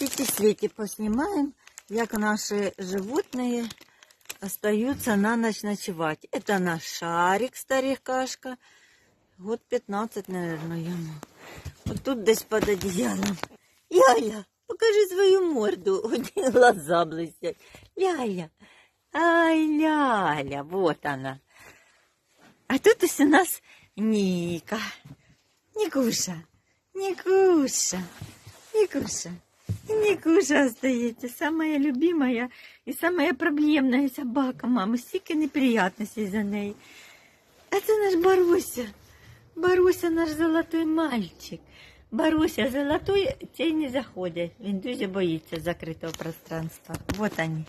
Тільки Світі поснімаємо, як наші животные остаются на ночь ночевать. Это наш шарик, старикашка. Год 15, наверное, ему. Вот тут десь под одеялом. Яля, покажи свою морду. Одни глаза блестят. Ляля. Ай, Ляля, вот она. А тут ось у нас Ника. Никуша, Никуша, Никуша. И Никуша остается, самая любимая и самая проблемная собака, мама. Стільки неприятностей за неї. А це наш Баруся. Баруся наш золотой мальчик. Баруся золотой, цей не заходить. Він дуже боїться закритого пространства. Вот они.